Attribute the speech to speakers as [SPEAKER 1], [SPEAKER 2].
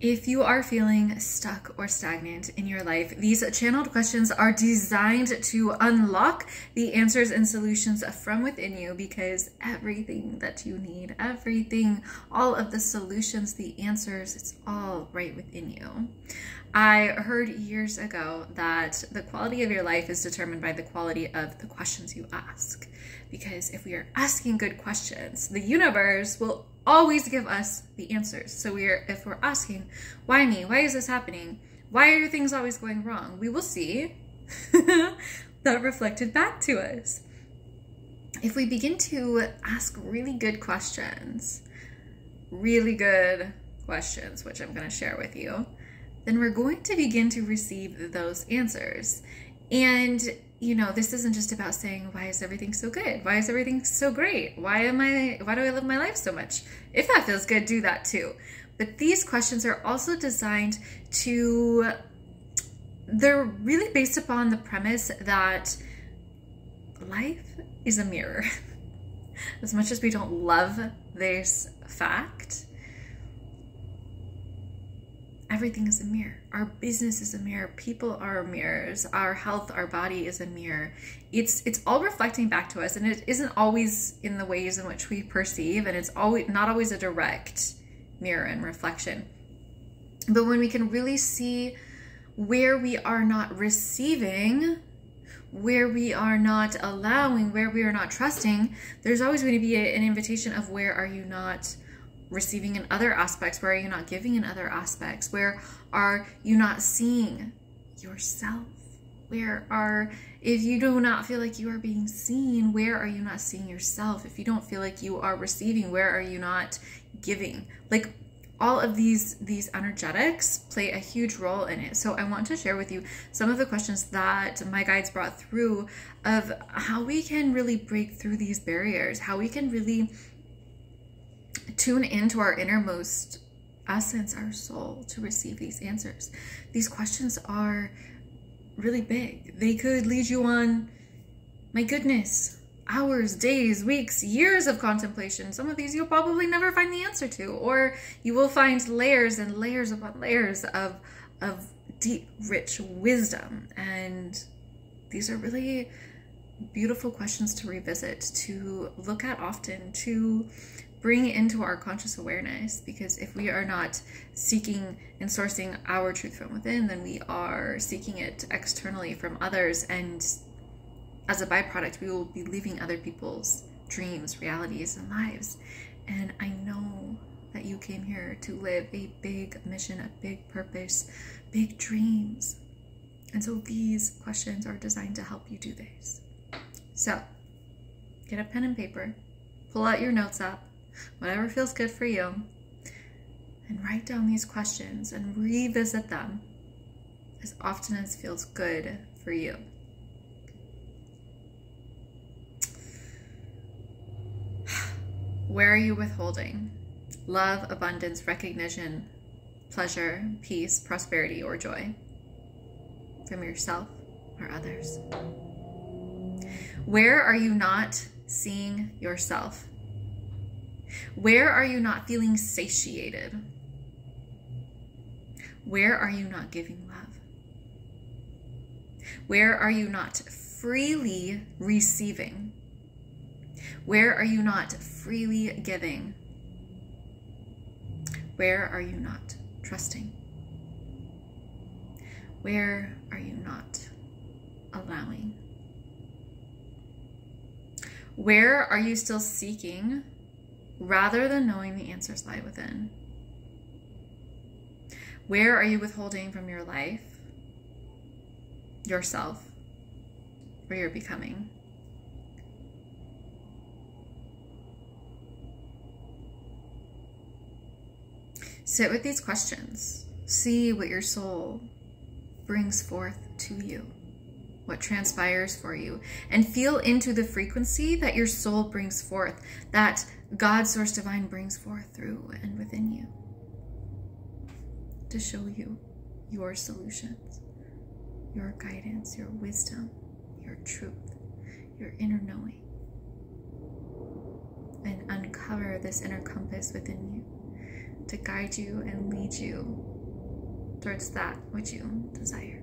[SPEAKER 1] If you are feeling stuck or stagnant in your life, these channeled questions are designed to unlock the answers and solutions from within you because everything that you need, everything, all of the solutions, the answers, it's all right within you. I heard years ago that the quality of your life is determined by the quality of the questions you ask. Because if we are asking good questions, the universe will always give us the answers. So we are if we're asking, why me? Why is this happening? Why are things always going wrong? We will see that reflected back to us. If we begin to ask really good questions, really good questions, which I'm going to share with you, then we're going to begin to receive those answers. And you know, this isn't just about saying, why is everything so good? Why is everything so great? Why am I, why do I love my life so much? If that feels good, do that too. But these questions are also designed to, they're really based upon the premise that life is a mirror. as much as we don't love this fact, everything is a mirror. Our business is a mirror. People are mirrors. Our health, our body is a mirror. It's it's all reflecting back to us, and it isn't always in the ways in which we perceive, and it's always not always a direct mirror and reflection. But when we can really see where we are not receiving, where we are not allowing, where we are not trusting, there's always going to be a, an invitation of where are you not receiving in other aspects? Where are you not giving in other aspects? Where are you not seeing yourself? Where are, if you do not feel like you are being seen, where are you not seeing yourself? If you don't feel like you are receiving, where are you not giving? Like all of these these energetics play a huge role in it. So I want to share with you some of the questions that my guides brought through of how we can really break through these barriers, how we can really tune into our innermost essence, our soul, to receive these answers. These questions are really big. They could lead you on, my goodness, hours, days, weeks, years of contemplation. Some of these you'll probably never find the answer to, or you will find layers and layers upon layers of, of deep, rich wisdom. And these are really beautiful questions to revisit, to look at often, to bring into our conscious awareness because if we are not seeking and sourcing our truth from within then we are seeking it externally from others. And as a byproduct we will be leaving other people's dreams realities and lives. And i know that you came here to live a big mission a big purpose big dreams. And so these questions are designed to help you do this. So get a pen and paper pull out your notes app whatever feels good for you, and write down these questions and revisit them as often as feels good for you. Where are you withholding? Love, abundance, recognition, pleasure, peace, prosperity, or joy from yourself or others? Where are you not seeing yourself? Where are you not feeling satiated? Where are you not giving love? Where are you not freely receiving? Where are you not freely giving? Where are you not trusting? Where are you not allowing? Where are you still seeking rather than knowing the answers lie within? Where are you withholding from your life, yourself, or your becoming? Sit with these questions. See what your soul brings forth to you, what transpires for you, and feel into the frequency that your soul brings forth, that God, Source Divine, brings forth through and within you to show you your solutions, your guidance, your wisdom, your truth, your inner knowing, and uncover this inner compass within you to guide you and lead you towards that which you desire.